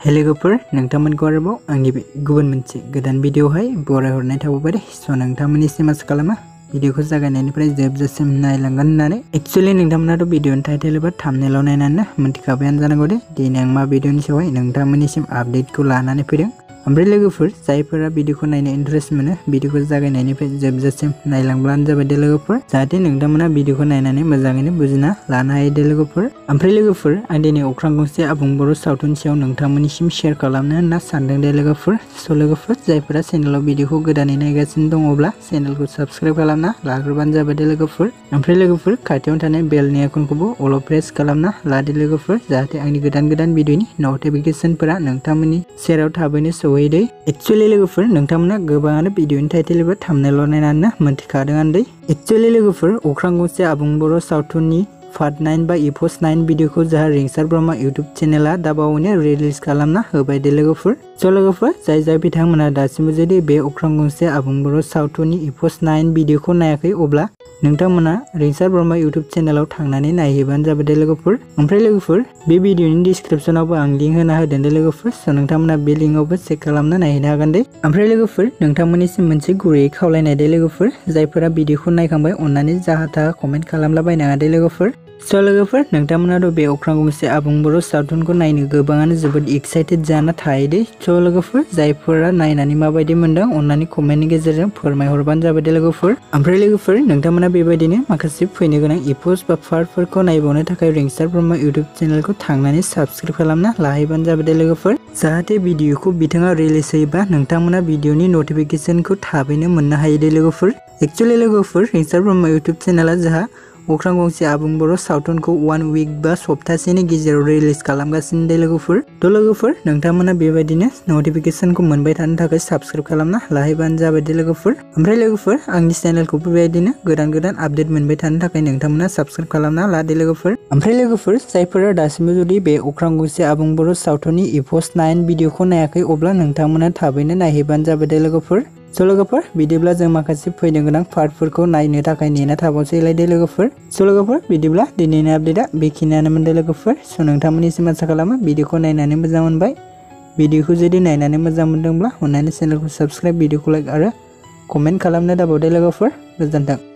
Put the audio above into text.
हे लोगोफोर नोंथांमोनखौ आरोबाव आंनि बे गुबुन मोनसे गोदान भिडिअआवहाय बरायहरनाय थाबावबाय दे स' नोंथांमोननिसिम आसा खालामो भिडिअखौ जागायनायनिफ्राय जोबजासिम नायलांगोन होननानै एक्सुवेलि नोंथांमोनाथ' भिडिअनि टाइटेल एबा थामनेलाव नायनानैनो मोन्थिखाबायानो जानांगौ दे दिनै आं मा भिडिअनि सायावहाय नोंथांमोननिसिम आपडेटखौ लानानै फैदों ओमफ्राय लोगोफोर जायफोरा भिडिअखौ नायनो इन्टारेस्ट मोनो भिडिअखौ जागायनायनिफ्राय जोबजासिम नायलांब्लानो जाबाय दे लोगोफोर जाहाथे नोंथांमोना भिडिअखौ नायनानै मोजाङैनो बुजिना लानो हायो दे लोगोफोर ओमफ्राय लोगोफोर आं दिनै अख्रां गंसे आबुं बर' सावथुन सायाव नोंथांमोननिसिम शेयार खालामनो होनना सानदों दे लोगोफोर स' लोगोफोर जायफोरा चेनेलाव भिडिअखौ गोदानै नायगासिनो दङब्ला चेनेलखौ साबस्क्राइब खालामना लाग्रोबानो जाबाय दे लोगोफोर ओमफ्राय लोगोफोर खाथियावनो थानाय बेलनि आइकनखौबो अल प्रेस खालामना लादो लोगोफोर जाहाथे आंनि गोदान गोदान भिडिअनि नटिफिकेसनफोरा नोंथांमोननि सेराव थाबैनो सहैदो एक्सुवेलि लोगोफोर नोंथांमोना गोबाङानो भिडिअनि टाइटेल एबा थामनेलाव नायनानैनो मोन्थिखादों आन्दै एक्सुवेलि लोगोफोर अख्रां गंसे आबुं बर' सावथुननि पार्ट नाइन बा इपस नाइन भिडिअखौ जोंहा रिंसार ब्रह्मा इउटुब चेनेला दा बावैनो रिलिज खालामना होबाय दे लोगोफोर स' लोगोफोर जाय जाय बिथांमोना दासिमबो जुदि बे गंसे आबुं बर' सावथुननि इपस नाइन भिडिअखौ नायाखै अब्ला नोंथांमोना रिंसार ब्रह्मा इउटुब चेनेलाव थांनानै नायहैबानो जाबाय दे लोगोफोर ओमफ्राय लोगोफोर बे भिडिअनि डिसक्रिपसनावबो आं लिंक होना होदों दे लोगोफोर स' नोंथांमोना बे लिंकआवबो चेक खालामना नायहैनो हागोन दे ओमफ्राय लोगोफोर नोंथांमोननिसिम मोनसे गुरैयै खावलायनाय दे लोगोफोर जायफोरा भिडिअखौ नायखांबाय अन्नानै जाहा थाहा कमेन्ट खालामलाबायनाङा दे लोगोफोर स' लोगोफोर नोंथांमोनाथ' बे अख्रां गंसे आबुं बर' सावथुनखौ जोबोद एक्साइटेड जाना थायो दे स' लोगोफोर जायफोरा नायनानै माबायदि मोनदों अन्नानै कमेन्टनि गेजेरजों फोरमायहरबानो जाबाय दे लोगोफोर ओमफ्राय लोगोफोर नोंथांमोना बेबायदिनो माखासे फैनो गोनां रिंसार ब्रह्म इउटुब चेनेलखौ थांनानै साबस्क्राइब खालामना लाहैबानो जाबाय दे लोगोफोर जाहाथे भिडिअखौ बिथाङा रिलिज होयोबा नोंथांमोना भिडिअनि नटिफिकेसनखौ थाबैनो मोननो हायो दे लोगोफोर एक्सुवेलि लोगोफोर ब्रह्म इउटुब चेनेला जोंहा अख्रां गंसे आबुं बर' सावथुनखौ वान उइक बा सप्तासेनि गेजेराव रिलिज खालामगासिनो दे लोगोफोर। थ' लोगोफोर, नोंथांमोना बेबायदिनो नटिफिकेसनखौ मोनबाय थानो थाखाय साबस्क्राइब खालामना लाहैबानो जाबाय दे लोगोफोर। ओमफ्राय लोगोफोर, आंनि चेनेलखौबो बेबायदिनो गोदान गोदान आपडेट मोनबाय थानो थाखाय नोंथांमोना साबस्क्राइब खालामना लादे लोगोफोर। ओमफ्राय लोगोफोर, जायफोरा दासिमबो जुदि बे अख्रां गंसे आबुं बर' सावथुननि इपस नाइन भिडिअखौ नायाखै, अब्ला नोंथांमोना थाबैनो नायहैबानो जाबाय दे लोगोफोर। स' लोगोफोर बिदिब्ला जों माखासे फैनो गोनां पार्टफोरखौ नायनो थाखाय नेना थाबावसैलाय दे लोगोफोर स' लोगोफोर बिदिब्ला दिनैनि आपडेटआ बेखिनियानोमोन दे लोगोफोर स' नोंथांमोननिसिम आसा खालामो भिडिअखौ नायनानै मोजां मोनबाय भिडिअखौ जुदि नायनानै मोजां मोनदोंब्ला अन्नानै चेनेलखौ साबस्क्राइब भिडिअखौ लाइक आरो कमेन्ट खालामनो दाबाव दे लोगोफोर गोजोन्थों